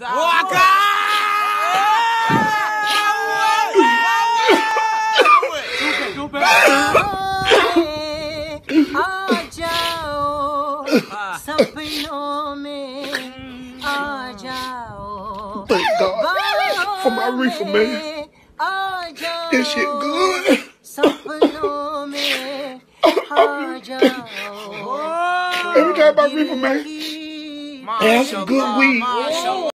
Waka! Thank God for my reefer, man. This shit good. Every time I reefer, man, man, that's some good weed.